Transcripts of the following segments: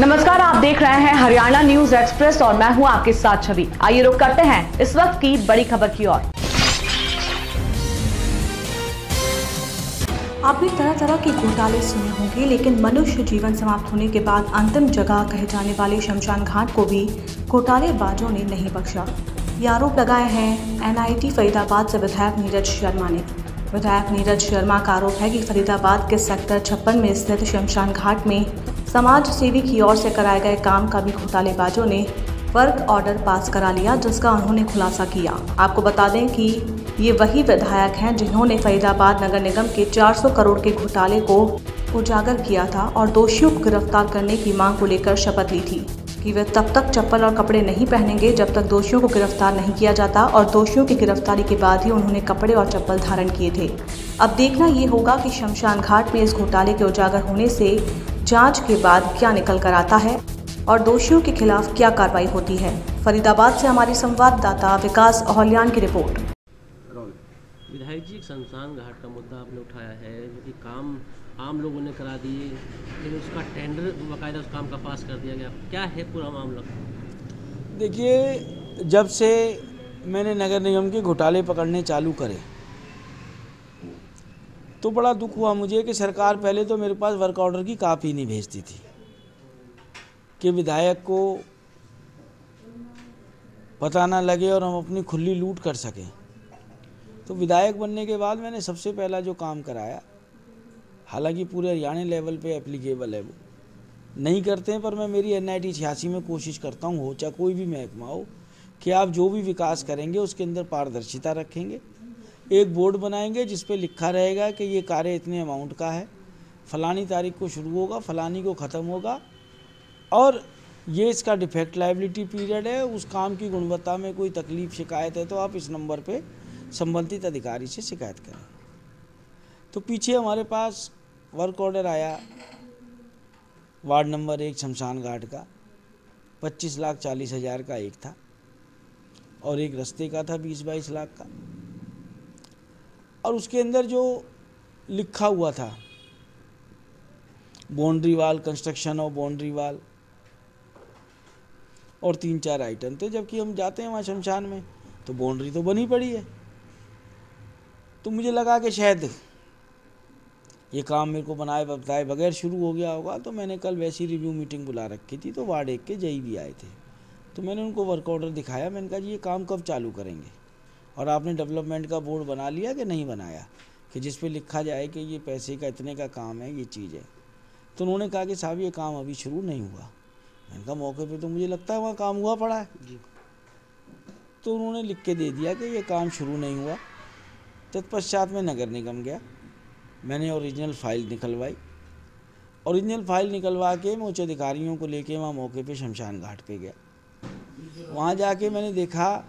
नमस्कार, आप देख रहे हैं हरियाणा न्यूज़ एक्सप्रेस और मैं हूँ आपके साथ छवि। आइए रुक करते हैं इस वक्त की बड़ी खबर की ओर। आपने तरह तरह के घोटाले सुने होंगे, लेकिन मनुष्य जीवन समाप्त होने के बाद अंतिम जगह कहे जाने वाले शमशान घाट को भी घोटाले घोटालेबाजों ने नहीं बख्शा। ये आरोप लगाए हैं एनआईटी फरीदाबाद से विधायक नीरज शर्मा ने। विधायक नीरज शर्मा का आरोप है कि फरीदाबाद के सेक्टर छप्पन में स्थित शमशान घाट में समाज सेवी की ओर से कराए गए काम का भी घोटालेबाजों ने वर्क ऑर्डर पास करा लिया, जिसका उन्होंने खुलासा किया। आपको बता दें कि ये वही विधायक हैं जिन्होंने फरीदाबाद नगर निगम के 400 करोड़ के घोटाले को उजागर किया था और दोषियों को गिरफ़्तार करने की मांग को लेकर शपथ ली थी कि वे तब तक चप्पल और कपड़े नहीं पहनेंगे जब तक दोषियों को गिरफ़्तार नहीं किया जाता और दोषियों की गिरफ्तारी के बाद ही उन्होंने कपड़े और चप्पल धारण किए थे। अब देखना ये होगा कि शमशान घाट में इस घोटाले के उजागर होने से जाँच के बाद क्या निकल कर आता है और दोषियों के खिलाफ क्या कार्रवाई होती है? फरीदाबाद से हमारी संवाददाता विकास अहल्यान की रिपोर्ट। विधायक जी एक शमशान घाट का मुद्दा आपने उठाया है जो कि काम आम लोगों ने करा दिए लेकिन उसका टेंडर बाकायदा उस काम का पास कर दिया गया। क्या है पूरा मामला? देखिए जब से मैंने नगर निगम के घोटाले पकड़ने चालू करे तो बड़ा दुख हुआ मुझे कि सरकार पहले तो मेरे पास वर्क ऑर्डर की कापी नहीं भेजती थी, कि विधायक को पता ना लगे और हम अपनी खुली लूट कर सकें। तो विधायक बनने के बाद मैंने सबसे पहला जो काम कराया, हालाँकि पूरे हरियाणा लेवल पे एप्लीकेबल है वो, नहीं करते हैं, पर मैं मेरी एन आई छियासी में कोशिश करता हूँ, हो चाहे कोई भी महकमा हो, कि आप जो भी विकास करेंगे उसके अंदर पारदर्शिता रखेंगे। एक बोर्ड बनाएँगे जिस पे लिखा रहेगा कि ये कार्य इतने अमाउंट का है। फलानी तारीख को शुरू होगा, फलानी को ख़त्म होगा और ये इसका डिफेक्ट लाइबिलिटी पीरियड है। उस काम की गुणवत्ता में कोई तकलीफ़, शिकायत है तो आप इस नंबर पे संबंधित अधिकारी से शिकायत करें। तो पीछे हमारे पास वर्क ऑर्डर आया, वार्ड नंबर एक, शमशान घाट का। पच्चीस लाख चालीस हज़ार का एक था और एक रस्ते का था, बीस बाईस लाख का। और उसके अंदर जो लिखा हुआ था boundary wall construction of boundary wall और तीन चार आइटम थे, जबकि हम जाते हैं वहाँ शमशान में तो बाउंड्री तो बनी पड़ी है। तो मुझे लगा कि शायद ये काम मेरे को बनाए बताए बगैर शुरू हो गया होगा तो मैंने कल वैसी रिव्यू मीटिंग बुला रखी थी तो वार्ड एक के जई भी आए थे। तो मैंने उनको वर्क ऑर्डर दिखाया, मैंने कहा जी, ये काम कब चालू करेंगे? और आपने डेवलपमेंट का बोर्ड बना लिया कि नहीं बनाया? कि जिस पे लिखा जाए कि ये पैसे का इतने का काम है ये चीज़ है। तो उन्होंने कहा कि साहब ये काम अभी शुरू नहीं हुआ। मैंने कहा मौके पे तो मुझे लगता है वहाँ काम हुआ पड़ा है। जी। तो उन्होंने लिख के दे दिया कि ये काम शुरू नहीं हुआ। तत्पश्चात मैं नगर निगम गया। मैंने ओरिजिनल फ़ाइल निकलवाई। ओरिजिनल फ़ाइल निकलवा के मैं उच्च अधिकारियों को लेके वहाँ मौके पे शमशान घाट पे गया। वहाँ जाके मैंने देखा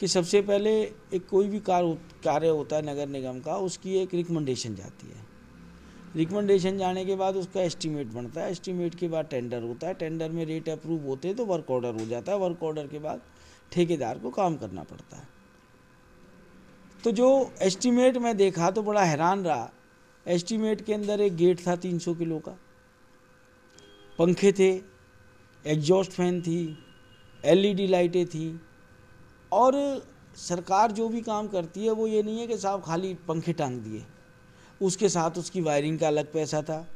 कि सबसे पहले एक कोई भी कार कार्य होता है नगर निगम का, उसकी एक रिकमेंडेशन जाती है। रिकमेंडेशन जाने के बाद उसका एस्टीमेट बनता है। एस्टीमेट के बाद टेंडर होता है। टेंडर में रेट अप्रूव होते हैं तो वर्क ऑर्डर हो जाता है। वर्क ऑर्डर के बाद ठेकेदार को काम करना पड़ता है। तो जो एस्टीमेट में देखा तो बड़ा हैरान रहा। एस्टीमेट के अंदर एक गेट था 300 किलो का। पंखे थे एग्जॉस्ट फ़ैन थी एलईडी लाइटें थी और सरकार जो भी काम करती है वो ये नहीं है कि साहब खाली पंखे टांग दिए। उसके साथ उसकी वायरिंग का अलग पैसा था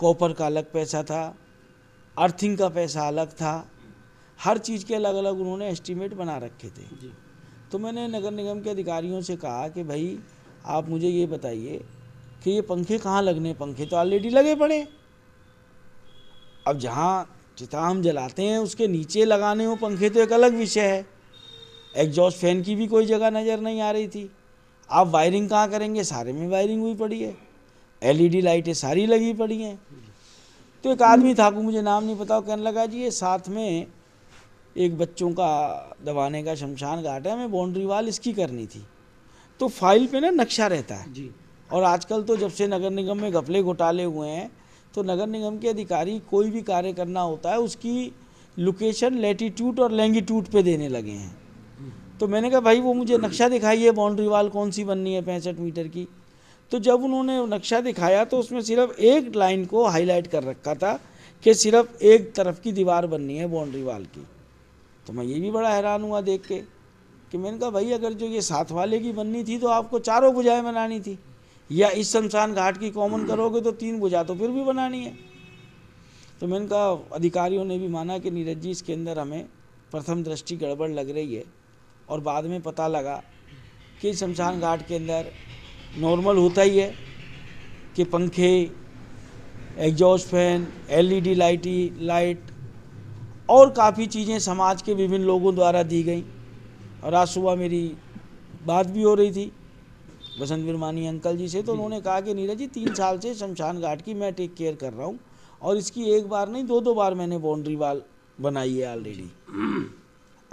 कॉपर का अलग पैसा था अर्थिंग का पैसा अलग था। हर चीज़ के अलग अलग उन्होंने एस्टीमेट बना रखे थे। तो मैंने नगर निगम के अधिकारियों से कहा कि भाई आप मुझे ये बताइए कि ये पंखे कहाँ लगने? पंखे तो ऑलरेडी लगे पड़े। अब जहाँ चिता हम जलाते हैं उसके नीचे लगाने हो पंखे तो एक अलग विषय है। एग्जॉस्ट फ़ैन की भी कोई जगह नज़र नहीं आ रही थी। आप वायरिंग कहाँ करेंगे? सारे में वायरिंग हुई पड़ी है। एलईडी लाइटें सारी लगी पड़ी हैं। तो एक आदमी था को मुझे नाम नहीं पता कहने लगा जी ये साथ में एक बच्चों का दबाने का शमशान घाट है हमें बाउंड्री वाल इसकी करनी थी। तो फ़ाइल पे ना नक्शा रहता है। जी। और आजकल तो जब से नगर निगम में घपले घोटाले हुए हैं तो नगर निगम के अधिकारी कोई भी कार्य करना होता है उसकी लोकेशन लेटीट्यूड और लैंगिट्यूड पे देने लगे हैं। तो मैंने कहा, भाई, वो मुझे नक्शा दिखाइए बाउंड्री वाल कौन सी बननी है पैंसठ मीटर की? तो जब उन्होंने नक्शा दिखाया तो उसमें सिर्फ़ एक लाइन को हाईलाइट कर रखा था कि सिर्फ़ एक तरफ़ की दीवार बननी है बाउंड्री वाल की। तो मैं ये भी बड़ा हैरान हुआ देख के कि मैंने कहा, भाई, अगर जो ये साथ वाले की बननी थी तो आपको चारों बुझाएँ बनानी थी। या इस शमशान घाट की कॉमन करोगे तो तीन बुझा तो फिर भी बनानी है। तो मैंने कहा, अधिकारियों ने भी माना कि नीरज जी, इसके अंदर हमें प्रथम दृष्टि गड़बड़ लग रही है। और बाद में पता लगा कि शमशान घाट के अंदर नॉर्मल होता ही है कि पंखे एग्जॉस्ट फ़ैन एलईडी लाइटी लाइट और काफ़ी चीज़ें समाज के विभिन्न लोगों द्वारा दी गई। और आज सुबह मेरी बात भी हो रही थी। बसंत बिरमानी अंकल जी से तो उन्होंने कहा कि नीरज जी तीन साल से शमशान घाट की मैं टेक केयर कर रहा हूँ और इसकी एक बार नहीं दो दो बार मैंने बाउंड्री वाल बनाई है ऑलरेडी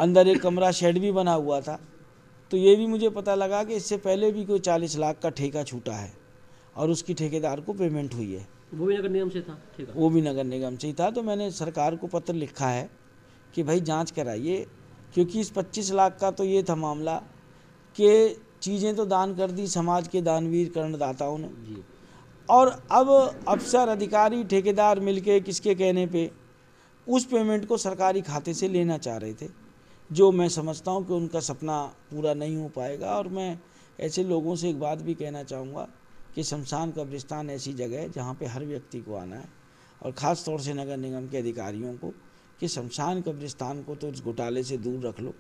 अंदर एक कमरा शेड भी बना हुआ था। तो ये भी मुझे पता लगा कि इससे पहले भी कोई चालीस लाख का ठेका छूटा है और उसकी ठेकेदार को पेमेंट हुई है। वो भी नगर निगम से था ठीक? वो भी नगर निगम से ही था। तो मैंने सरकार को पत्र लिखा है कि भाई जाँच कराइए क्योंकि इस 25 लाख का तो ये था मामला कि चीज़ें तो दान कर दी समाज के दानवीर कर्णदाताओं ने। और अब अफसर अधिकारी ठेकेदार मिलके किसके कहने पे उस पेमेंट को सरकारी खाते से लेना चाह रहे थे। जो मैं समझता हूँ कि उनका सपना पूरा नहीं हो पाएगा और मैं ऐसे लोगों से एक बात भी कहना चाहूँगा कि शमशान कब्रिस्तान ऐसी जगह है जहाँ पे हर व्यक्ति को आना है और ख़ास तौर से नगर निगम के अधिकारियों को कि शमशान कब्रिस्तान को तो उस घोटाले से दूर रख लो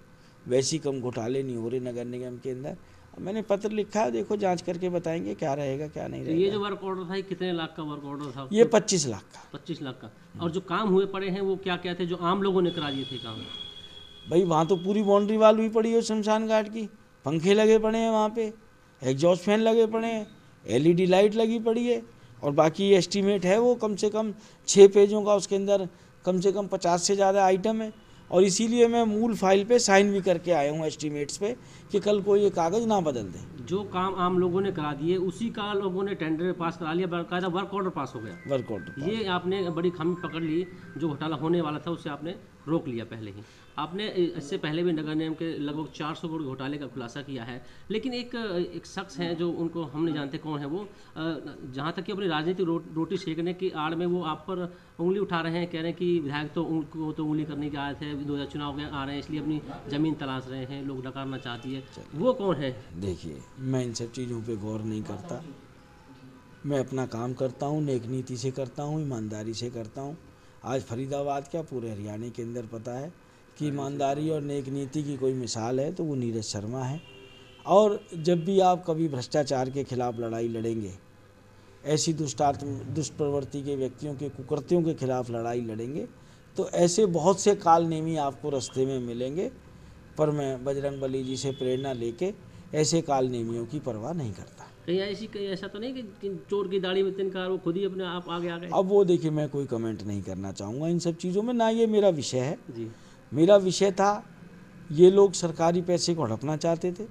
वैसी कम घोटाले नहीं हो रहे नगर निगम के अंदर। मैंने पत्र लिखा है देखो जाँच करके बताएँगे क्या रहेगा क्या नहीं रहेगा ये जो वर्क ऑर्डर था कितने लाख का वर्क ऑर्डर था? ये पच्चीस लाख का। पच्चीस लाख का। और जो काम हुए पड़े हैं वो क्या क्या थे जो आम लोगों ने करा दिए थे काम? भाई वहाँ तो पूरी बाउंड्री वाल हुई पड़ी है शमशान घाट की। पंखे लगे पड़े हैं वहाँ पे एग्जॉस्ट फ़ैन लगे पड़े हैं एलईडी लाइट लगी पड़ी है और बाकी एस्टीमेट है वो कम से कम छः पेजों का उसके अंदर कम से कम पचास से ज़्यादा आइटम है। और इसीलिए मैं मूल फ़ाइल पे साइन भी करके आया हूँ एस्टीमेट्स पे कि कल को ये कागज़ ना बदल दें। जो काम आम लोगों ने करा दिए उसी का लोगों ने टेंडर पास करा लिया बाकायदा वर्क ऑर्डर पास हो गया। वर्कआउट ये आपने बड़ी खामी पकड़ ली जो घोटाला होने वाला था उससे आपने रोक लिया पहले ही। आपने इससे पहले भी नगर निगम के लगभग 400 करोड़ घोटाले का खुलासा किया है लेकिन एक एक शख्स हैं जो उनको हम नहीं जानते कौन है वो जहाँ तक कि अपनी राजनीतिक रो, रोटी सेकने की आड़ में वो आप पर उंगली उठा रहे हैं कह रहे हैं कि विधायक तो उनको तो उंगली करने की आदत है दो हज़ार चुनाव के आ रहे हैं इसलिए अपनी ज़मीन तलाश रहे हैं लोग नकारना चाहती है। वो कौन है? देखिए मैं इन सब चीज़ों पर गौर नहीं करता। मैं अपना काम करता हूँ नेक नीति से करता हूँ ईमानदारी से करता हूँ। आज फरीदाबाद क्या पूरे हरियाणा के अंदर पता है कि ईमानदारी और नेक नीति की कोई मिसाल है तो वो नीरज शर्मा है। और जब भी आप कभी भ्रष्टाचार के खिलाफ लड़ाई लड़ेंगे ऐसी दुष्टार्थ दुष्प्रवृत्ति के व्यक्तियों के कुकृत्यों के खिलाफ लड़ाई लड़ेंगे तो ऐसे बहुत से काल नेमी आपको रास्ते में मिलेंगे पर मैं बजरंग बली जी से प्रेरणा लेके ऐसे काल नेमियों की परवाह नहीं करता। कहीं ऐसी कहीं ऐसा तो नहीं कि चोर की दाढ़ी में तिनकार वो खुद ही अपने आप आगे आ गए। अब वो देखिए मैं कोई कमेंट नहीं करना चाहूँगा इन सब चीज़ों में ना ये मेरा विषय है। जी। मेरा विषय था ये लोग सरकारी पैसे को हड़पना चाहते थे।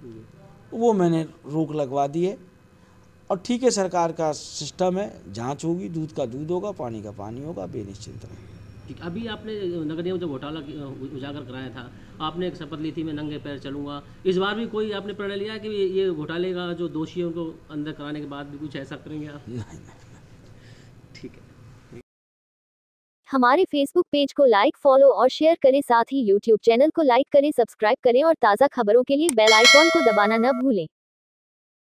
वो मैंने रोक लगवा दी है। और ठीक है सरकार का सिस्टम है जाँच होगी दूध का दूध होगा पानी का पानी होगा बेनिश्चिंत रहे ठीक अभी आपने नगर निगम जब घोटाला उजागर कराया था आपने एक शपथ ली थी मैं नंगे पैर चलूँगा। इस बार भी कोई आपने प्रणय लिया कि ये घोटाले का जो दोषी है उनको अंदर कराने के बाद भी कुछ ऐसा करेंगे आप? नहीं नहीं ठीक है। हमारे फेसबुक पेज को लाइक फॉलो और शेयर करें। साथ ही यूट्यूब चैनल को लाइक करें सब्सक्राइब करें और ताज़ा खबरों के लिए बेल आइकॉन को दबाना न भूलें।